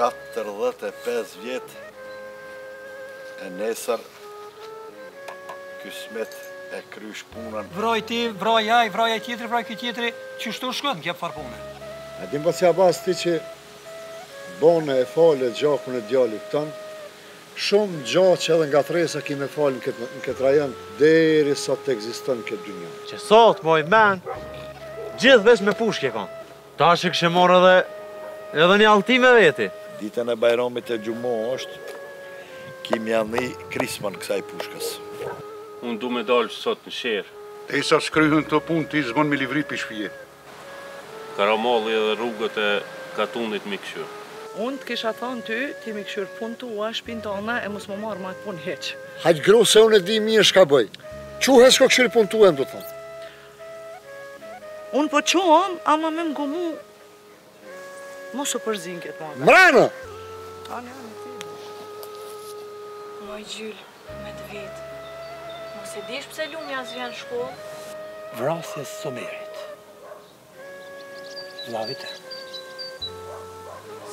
Katërdhjetë e pesë vjet e nesër ky smet e kry punën. Vroj ti, vroj ai, vroj ai tjetri, vroj ky tjetri, qështu shkon kjo far pune. A din po si ja ban ti që bone e fale gjakun e djalit ton, Shum gjak edhe ngatresa ki me fal në kët rajon deri sa të ekziston kjo dynja. Qe sot moj men gjithë veç me pushke kan tash e kisha marr edhe edhe një allti me veti. Ditën e bajramit e xhumo është ki me ja ni krismën kësaj pushkës. Unë du me dalë sot në sherr. Ej sa s'kryhen këto punë ti s'bën me livri pi shpije. Karamalli edhe rrugët e katunit mi kqyr. Unë të kisha thanë ty ti mi kqyr punë tua shpinë tonë e mos më marrë me ato punë hiq. Hajt gru se unë e di mirë çka bëj. Qu e shko kqyr punë tua du me të thonë. Unë po qohem ama me më gomu Mos u përzi n' këto moj. Mrena! Ani, ani, ti. Moj gjyllë, me të vitë. Mos e dish pse Lumia s'vjen shkollë? Vrasje së merit. Lavit e.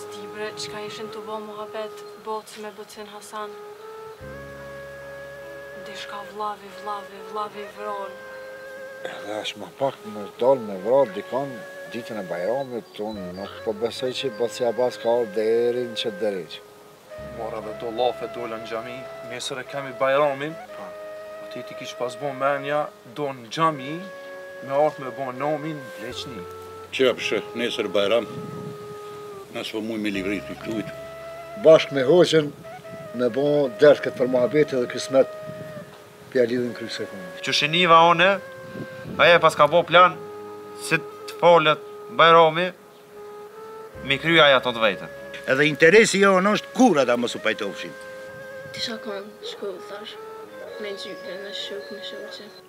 Sti bre, qka ishin tu bo muhabet, bocë me bacin Hasan. Dishka vla Vllavi vllavin vron. Edhe aq më pak me dal me vra dikon ditën e bajramit un nuk po besoj qe baci Abas ka ardh deri në qet derexhë. Mora dhe do llafe dola në xhami nesër e kemi bajramin atje ti kish pas bo menja dhe në xhami me ardh me bo namin në pleqni. Qysh nesër bajram nëse po muj me livrit prej këtuhit. Bashkë me hoxhën. Me bo dert këto far muhabete dhe kysmet po ja lidhi në kry pa i dhem. Qysh e niva une, ai e paska bo plan si të falet Bajrami me kry ai atë të veten. Edhe interesi jonë është kurrë ata mos u pajtofshin. Kisha kon shku thash me gjyke në shqyp me shoqe.